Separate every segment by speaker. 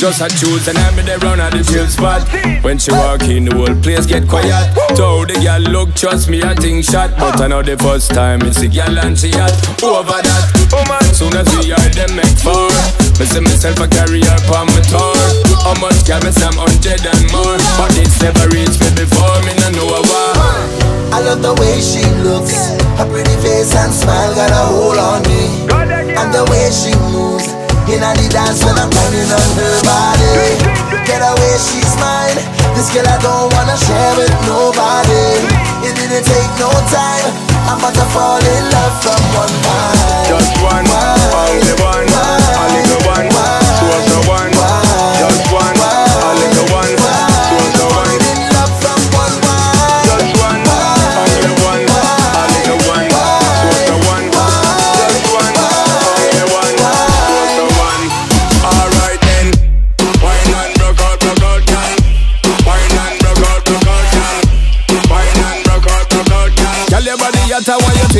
Speaker 1: Just a choose and I'm there round at the chill spot. When she walk in, the whole place get quiet. So the girl look, trust me, I think shot. But I know the first time it's a girl and she hot. Over that, oh man, soon as we are them make four. Me see myself a carry her on my tour. How much can me some hundred and more? But it's never reached me before, me
Speaker 2: In the dance when I'm grinding on her body. Get away, she's mine. This girl I don't wanna share with nobody. It didn't take no time. I'm about to fall in love from one time.
Speaker 1: Just one,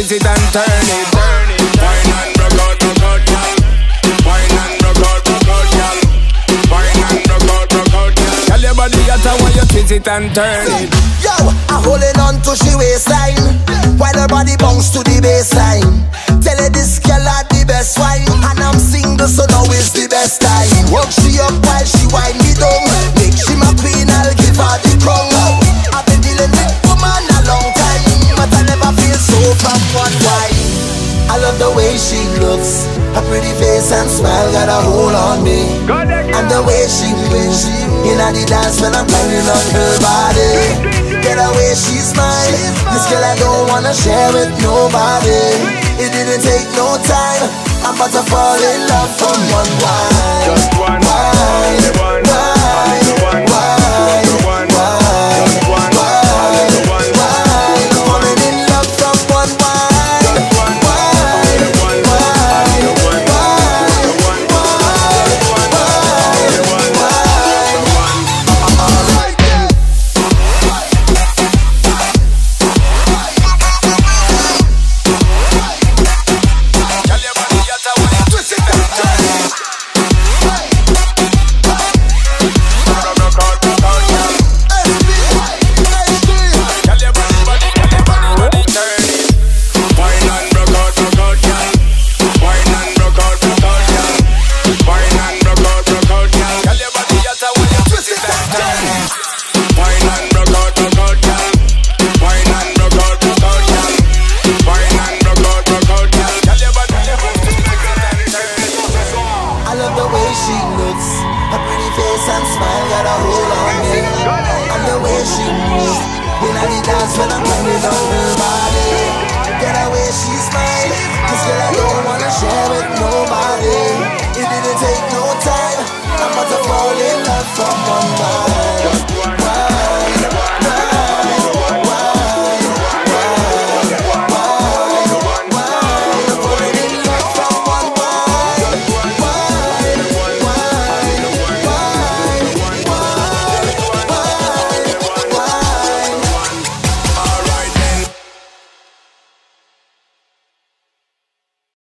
Speaker 1: twist it and turn it. Wine and broke out, broke out. Wine and. Wine and girl. Your body you twist it and turn it.
Speaker 2: Yo, I'm holding on to she waistline While her body bounce to the bassline I love the way she looks. Her pretty face and smile got a hold on me. And the way she moves In the dance when I'm grinding on her body. Get away, she's mine. This girl I don't wanna share with nobody. It didn't take no time. I'm about to fall in love from one wine
Speaker 1: Just one, take no